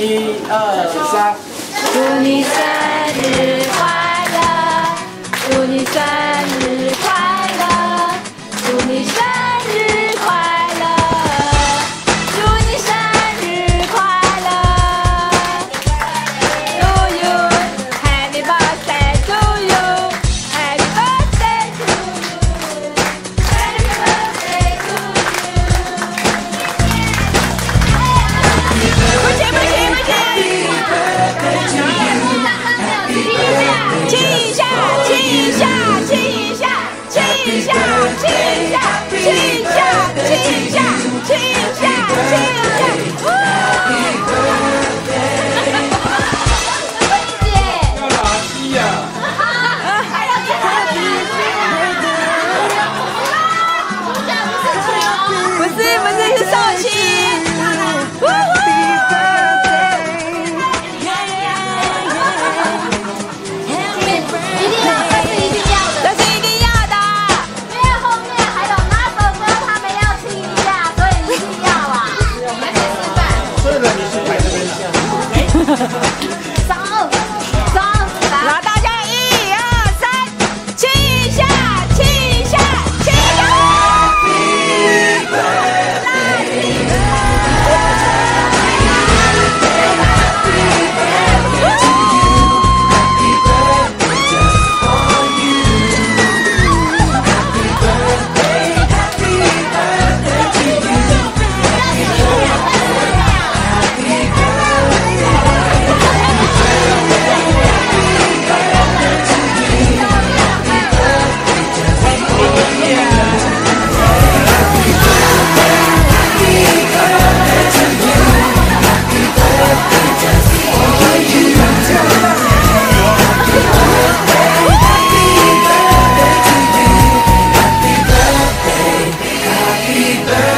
一二三，祝你生日快乐，亲一下，亲一下，亲一下，亲一下，亲。there.